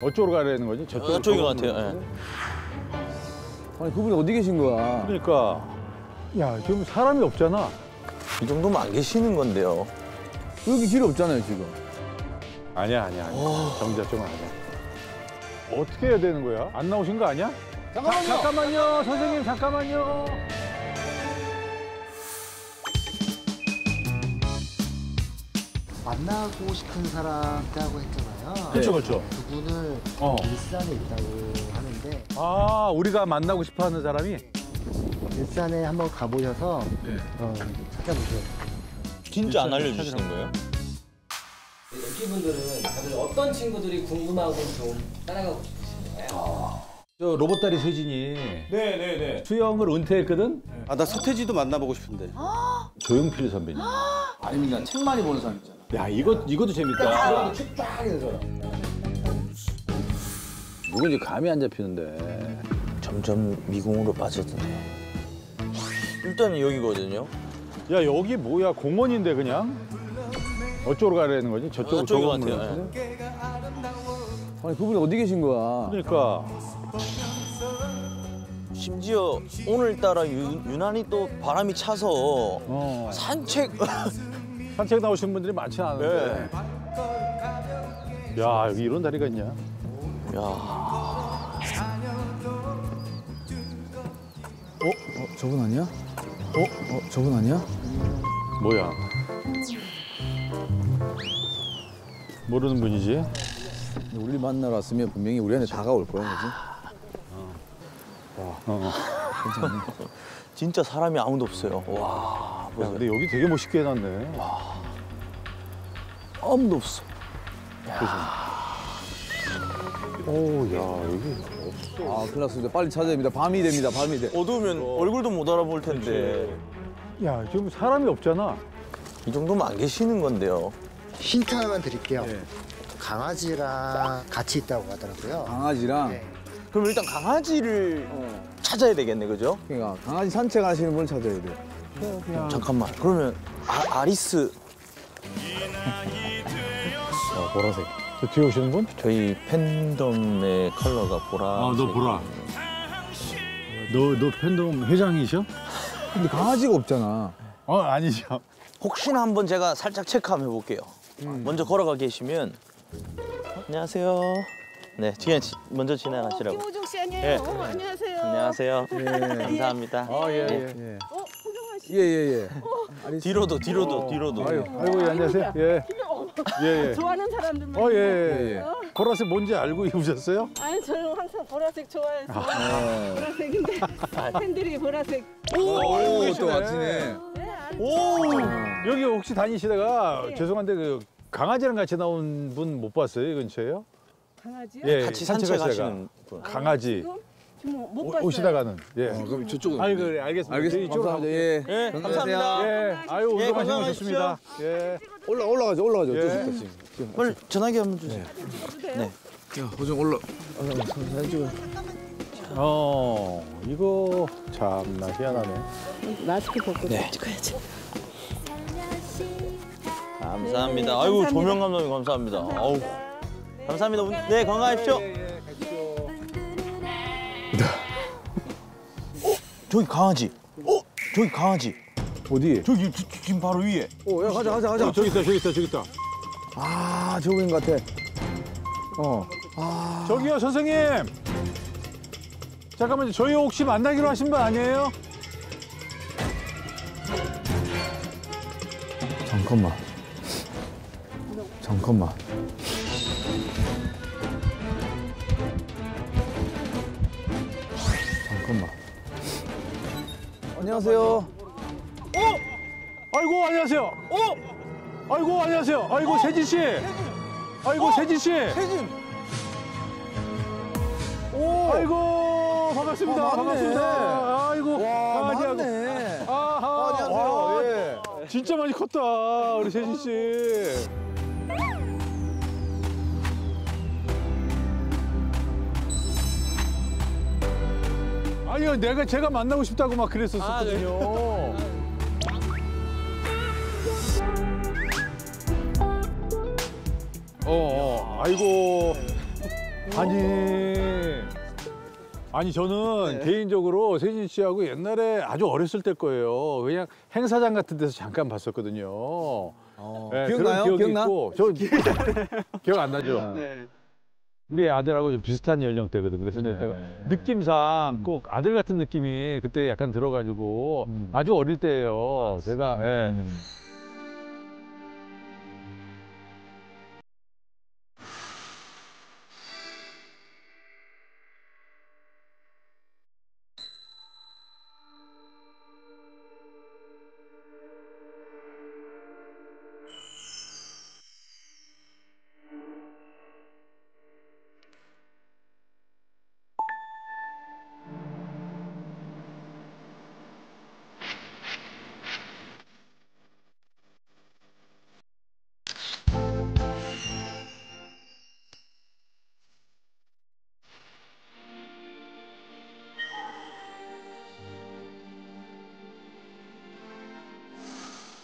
어쪽으로 가려는 거지? 저쪽 저쪽인 것 같아요. 예. 아니 그분이 어디 계신 거야? 그러니까 야 지금 사람이 없잖아. 이 정도면 안 계시는 건데요. 여기 길이 없잖아요 지금. 아니야 아니야 아니야. 정자 좀 아니야. 어떻게 해야 되는 거야? 안 나오신 거 아니야? 잠깐만요. 잠깐만요 선생님 잠깐만요. 만나고 싶은 사람 있다고 했잖아요. 그렇죠 그렇죠. 그분을 어. 일산에 있다고 하는데 아 우리가 만나고 싶어 하는 사람이 일산에 한번 가보셔서 어, 찾아보세요. 진짜 안 알려주시는 거예요? 여기 분들은 다들 어떤 친구들이 궁금하고 좀 따라가고 싶으신가요? 저 로봇 다리 세진이 네네네. 수영을 은퇴했거든. 아 나 서태지도 만나보고 싶은데. 조용필 선배님. 아닙니다. 책 많이 보는 사람 있잖아. 야 이거 이것도 재밌다. 책쫙 있는 사람. 누군지 감이 안 잡히는데. 점점 미궁으로 빠져드네요. 일단은 여기거든요. 야 여기 뭐야 공원인데 그냥 어쪽으로 가려는 거지? 저쪽으로 저쪽인 것 같아요. 아니 그분이 어디 계신 거야? 그러니까 심지어 오늘따라 유, 유난히 또 바람이 차서 어, 산책 산책 나오신 분들이 많지 않은데. 야 여기 이런 다리가 있냐? 야어 저분 아니야? 어? 어 저분 아니야? 뭐야? 모르는 분이지? 우리 만나러 왔으면 분명히 우리한테 다가올 거야, 그지? 어. 진짜 사람이 아무도 없어요. 와 야, 근데 여기 되게 멋있게 해놨네. 아무도 없어. 오, 야 여기 아 큰일 났습니다. 빨리 찾아야 됩니다. 밤이 됩니다. 밤이 돼. 어두우면 얼굴도 못 알아볼 텐데 야 지금 사람이 없잖아. 이 정도면 안 계시는 건데요. 힌트 하나만 드릴게요. 강아지랑 같이 있다고 하더라고요. 강아지랑 네. 그럼 일단 강아지를 찾아야 되겠네, 그죠? 그러니까 강아지 산책하시는 분을 찾아야 돼. 잠깐만. 그러면 아, 아리스 어, 보라색. 저 뒤에 오시는 분? 저희 팬덤의 컬러가 보라. 아, 너 보라. 너, 너 팬덤 회장이셔? 근데 강아지가 없잖아. 어, 아니죠. 혹시나 한번 제가 살짝 체크 한번 해볼게요. 먼저 걸어가 계시면 안녕하세요. 네, 뒤에 지- 먼저 지나가시라고. 김호중 씨 아니에요? 예. 어, 안녕하세요. 안녕하세요. 감사합니다. 아, 예, 예. 예. 어, 호경아 씨. 예, 예, 예. 뒤로도 뒤로도 뒤로도. 아유, 아이고, 예, 안녕하세요. 예. 예, 예. 좋아하는 사람들만. 어, 예, 예, 예. 보라색 뭔지 알고 입으셨어요? 아니 저는 항상 보라색 좋아해서 네. 보라색인데 팬들이 보라색. 오, 또 맞히네. 네, 안 오! 여기 혹시 다니시다가 죄송한데 그 강아지랑 같이 나온 분 못 봤어요? 이 근처에요? 강아지요? 예, 같이. 산책하시는 분. 강아지 지금 지금 못 오, 봤어요. 오시다가는. 예. 어, 그럼 저쪽으로. 아이 그래, 알겠습니다. 알겠습니다. 이쪽으로 감사합니다. 예. 예, 감사합니다. 예, 아유, 예, 운동하시는 거. 좋습니다. 예. 올라 올라가죠. 올라가죠. 예. 지금. 지금. 빨리 전화기 한번 주세요. 네. 야, 호정 올라. 아. 어, 이거 참나 희한하네. 마스크 벗고 네. 찍어야지. 감사합니다. 네, 아이고 감사합니다. 조명 감독님 감사합니다. 아우 감사합니다. 운- 네 건강하십시오. 저기 강아지. 어 저기 강아지. 어디? 저기 지- 지- 지금 바로 위에. 오, 야 가자, 가자, 가자. 어, 저기 있다, 저기 있다, 저기 있다. 아, 저거인 것 같아. 어. 저기요, 선생님. 잠깐만요. 저희 혹시 만나기로 하신 분 아니에요? 잠깐만. 잠깐만. 안녕하세요. 아이고, 안녕하세요. 어? 아이고, 안녕하세요. 아이고, 세진 씨. 아이고, 세진 씨. 세진. 오. 아이고, 반갑습니다. 아, 맞네. 반갑습니다. 아이고, 와, 강아지하고. 맞네. 아하. 안녕하세요. 와, 예. 진짜 많이 컸다, 우리 세진 씨. 아니요, 내가 제가 만나고 싶다고 막 그랬었거든요. 어, 어, 아이고. 아니. 아니 저는 개인적으로 세진 씨하고 옛날에 아주 어렸을 때 거예요. 그냥 행사장 같은 데서 잠깐 봤었거든요. 네, 기억나요? 기억나? 있고 저 기억 안 나죠? 우리 아들하고 좀 비슷한 연령대거든. 그래서 내가 느낌상 꼭 아들 같은 느낌이 그때 약간 들어가지고 아주 어릴 때예요. 제가 예.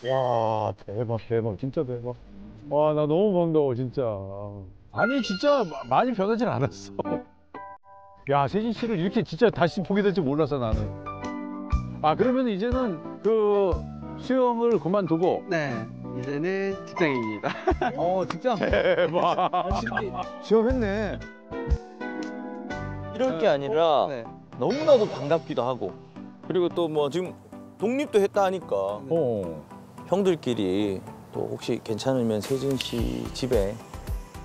와 대박 대박. 진짜 대박. 와 나 너무 반가워 진짜. 아니 진짜 마- 많이 변하진 않았어. 야 세진 씨를 이렇게 진짜 다시 보게 될 줄 몰랐어 나는. 아 그러면 이제는 그 수영을 그만두고. 네, 이제는 직장인입니다. 어 직장. 대박. 취업했네. 이럴 게 아니라 네. 너무나도 반갑기도 하고. 그리고 또 뭐 지금 독립도 했다 하니까. 어. 형들끼리 또 혹시 괜찮으면 세진 씨 집에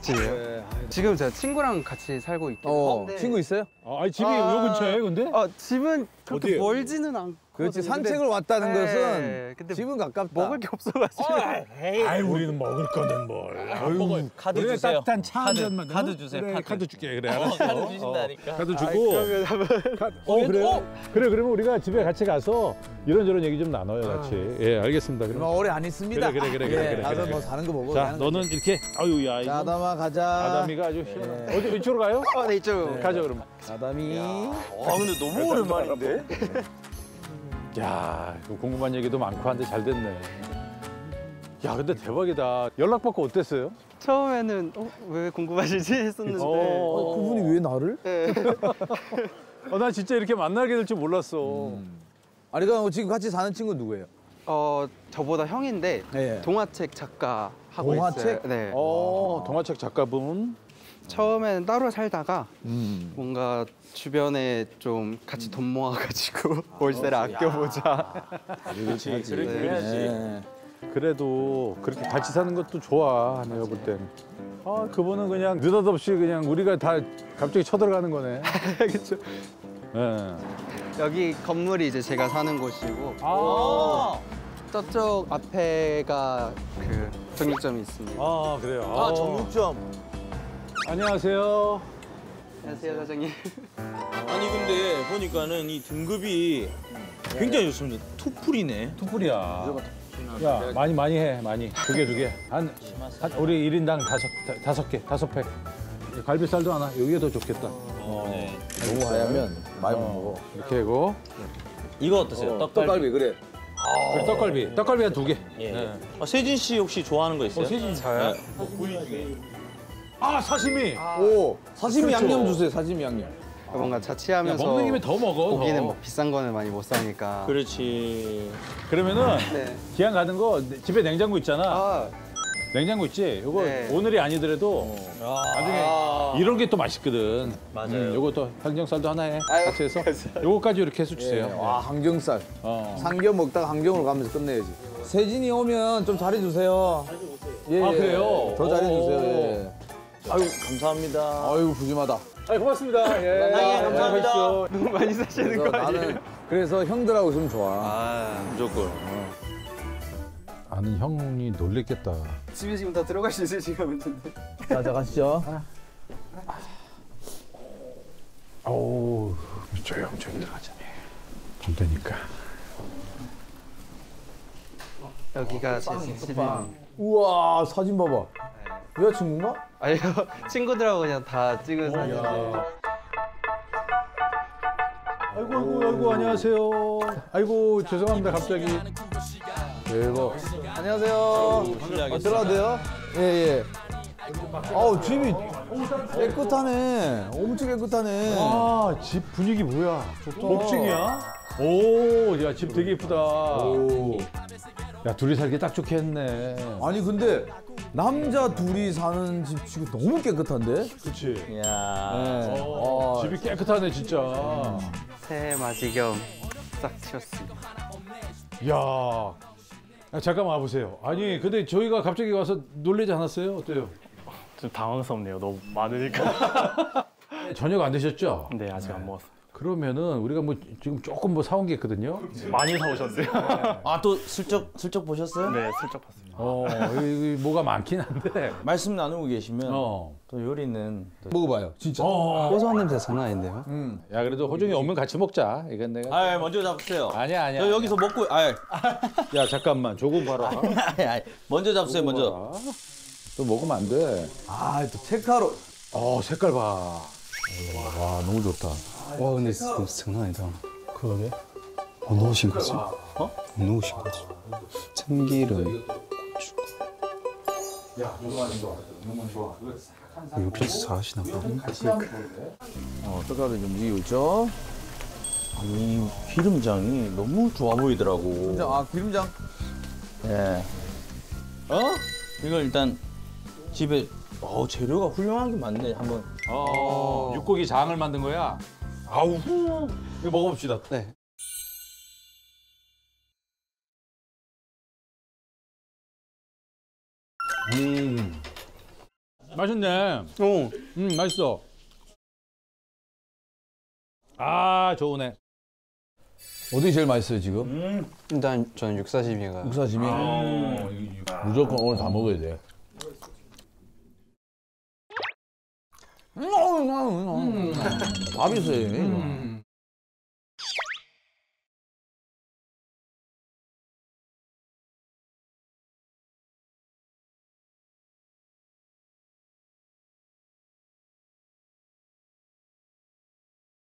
집이요? 지금 제가 친구랑 같이 살고 있긴 어 친구 있어요? 아, 아니 집이 아. 요 근처에 근데? 어, 집은 그렇게 어디예요? 멀지는 않고 그렇지 산책을 왔다는 네, 것은 근데 집은 가깝다. 먹을 게 없어가지고 아이 우리는 먹을 거는 뭘안 먹어요 카드 주세요. 따뜻한 차한 카드, 잔만 카드 주세요, 그래, 카드. 카드 줄게 그래 알았어 카드 주신다니까. 카드 주고 카- 어 그래요? 그래 그러면 우리가 집에 같이 가서 이런저런 얘기 좀 나눠요 같이 예 알겠습니다 그럼 그럼 오래 안 있습니다. 그래, 그래, 그래, 그래, 예, 그래, 가서 그래, 뭐 그래. 사는 거 보고. 자 너는 거지. 이렇게 아유 야 자, 이거 아담아 가자. 아담이가 아주 시원하다 어디 이쪽으로 가요? 어, 네, 이쪽. 가죠 그럼 아담이. 와 근데 너무 오랜만인데? 야 궁금한 얘기도 많고 한데 잘 됐네 야 근데 대박이다 연락 받고 어땠어요? 처음에는 어, 왜 궁금하시지 했었는데 어. 어, 그분이 왜 나를? 어, 나 진짜 이렇게 만나게 될 줄 몰랐어 아니 그럼 지금 같이 사는 친구 누구예요? 어, 저보다 형인데 예. 동화책 작가 하고 동화책? 있어요. 네. 어 동화책 작가분 처음에는 따로 살다가 음. 뭔가 주변에 좀 같이 돈 모아가지고 월세를 아껴보자. 그렇지 그렇지 네. 그렇지 예. 그래도 그렇게 같이 사는 것도 좋아 내가 볼 때는 아 그분은 그냥 느닷없이 그냥 우리가 다 갑자기 쳐들어가는 거네 그렇죠. 예. 여기 건물이 이제 제가 사는 곳이고 아, 저쪽 앞에가 그 정육점이 있습니다. 아 그래요 아 정육점 안녕하세요. 안녕하세요 사장님. 아니 근데 보니까는 이 등급이 굉장히 좋습니다. 투풀이네. 투뿔이야. 야 많이 많이 해 많이. 두 개 두 개 한 한, 우리 일인당 다섯 다- 다섯 개 다섯 팩. 갈비살도 하나. 여기가 더 좋겠다. 네. 너무 하얗면 많이 못 먹어. 이렇게 하고. 이거 어떠세요? 떡갈비, 떡갈비 그래. 그리고 떡갈비. 떡갈비 한 두 개. 예. 아, 세진 씨 혹시 좋아하는 거 있어요? 세진 저요? 아 사시미 오 사시미 그렇죠. 양념 주세요. 사시미 양념. 뭔가 야, 자취하면서 먹는 김에 더 먹어 고기는 더. 뭐 비싼 거는 많이 못 사니까. 그렇지 그러면은 네. 기왕 가는 거 집에 냉장고 있잖아 아, 냉장고 있지? 요거 네. 오늘이 아니더라도 나중에 이런 게 또 맛있거든. 맞아요. 음, 요거 또 항정살도 하나 해. 같이 해서 요거까지 이렇게 해서 주세요. 예. 와 항정살. 어. 삼겹 먹다가 항정으로 가면서 끝내야지. 세진이 오면 좀 잘해주세요. 예, 아, 예. 그래요? 더 잘해주세요. 오. 예. 아유 감사합니다 아유 부심하다. 아, 고맙습니다. 예. 네, 감사합니다. 가십시오. 너무 많이 사시는 거 아니에요? 나는 그래서 형들하고 있으면 좋아. 아, 무조건 아는 형이 놀랬겠다. 집에 지금 다 들어갈 수 있을 시간 문제인데. 자, 자 가시죠. 어우, 조용 조용 들어가자. 좀 되니까. 여기가 제 집입니다. 우와 사진 봐봐. 여자친구인가? 아니요, 친구들하고 그냥 다 찍은 사진인데. 아이고, 아이고, 아이고, 안녕하세요. 아이고, 죄송합니다, 갑자기. 대박. 안녕하세요. 어, 들어가도 돼요? 예 예. 아우 집이 깨끗하네. 엄청 깨끗하네. 아, 집 분위기 뭐야? 복층이야? 오, 야, 집 되게 예쁘다. 야, 둘이 살기 딱 좋겠네. 아니 근데 남자 둘이 사는 집 치고 너무 깨끗한데? 그치. 이야. 네. 어, 집이 깨끗하네, 진짜. 새해 맞이 겸싹 튀었습니다. 야 아, 잠깐만 와보세요. 아니, 근데 저희가 갑자기 와서 놀라지 않았어요? 어때요? 좀 당황스럽네요. 너무 많으니까. 저녁 안 드셨죠? 네, 아직 안 먹었어요. 그러면은 우리가 뭐 지금 조금 뭐 사온 게 있거든요. 많이 사오셨어요? 아 또 슬쩍 슬쩍 보셨어요? 네, 슬쩍 봤습니다. 어, 여기 뭐가 많긴 한데. 말씀 나누고 계시면 어. 또 요리는 또 먹어봐요, 진짜. 고소한 냄새 장난 아닌데요? 야, 그래도 호중이 오면 같이 먹자. 이건 내가. 아 먼저 잡으세요. 아니야, 아니야. 저 여기서 먹고 아 야, 잠깐만. 조금 봐라. 아니, 아니, 먼저 잡으세요 먼저. 또 먹으면 안 돼. 아, 또 체카로. 어, 색깔 봐. 와, 너무 좋다. 와 근데 진짜 장난 아니다. 그러게. 뭐 넣으신 거지? 어? 뭐 넣으신 거지? 참기름. 요리도 잘하시나 봐. 어, 색깔이 좀 이고 있죠? 이 기름장이 너무 좋아 보이더라고. 기름장, 아, 기름장. 예. 어? 이걸 일단 집에 어 재료가 훌륭한 게 많네. 한번 어, 육고기 장을 만든 거야. 아우. 이거 먹어봅시다. 네. 음. 맛있네. 오. 음, 맛있어. 아, 좋으네. 어디 제일 맛있어요, 지금? 일단 저는 육사시미가 육사심이? 아, 무조건 오늘 다 먹어야 돼. 밥 있어요, 이거.